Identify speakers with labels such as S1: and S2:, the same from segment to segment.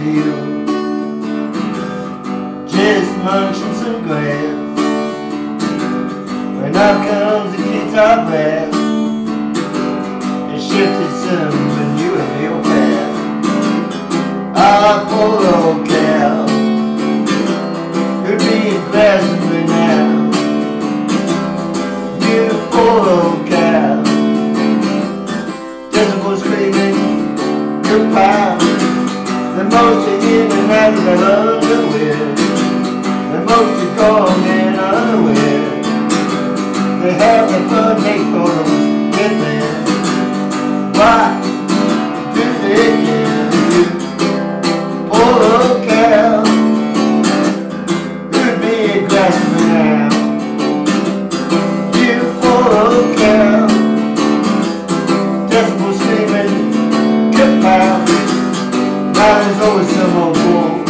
S1: field. Just munching some grass. When up comes the guitar blast. And shifted some you were real fast. Ah, poor old cow Could be aggressively now. You poor old cow Jezebel screaming, goodbye The most are in and of their underwear The most are gone and unaware They have their fun, they some old bull.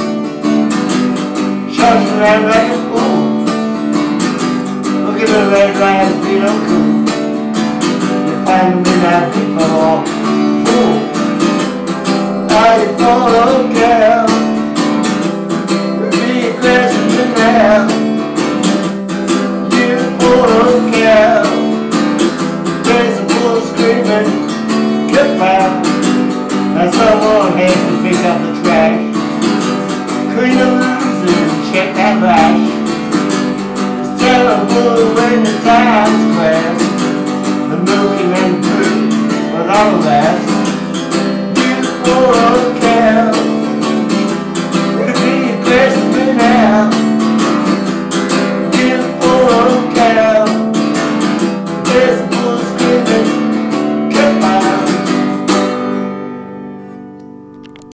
S1: Shouting around like a fool. Look at the red lights, beat on. You find in that people fool. Now you poor old girl. Be now. You girl. There's a screaming, back. And someone has to pick up the freedoms and check that rush. It's terrible when the time's square. The milky and blue with all of. Beautiful old cow. It'll be a Christmas now.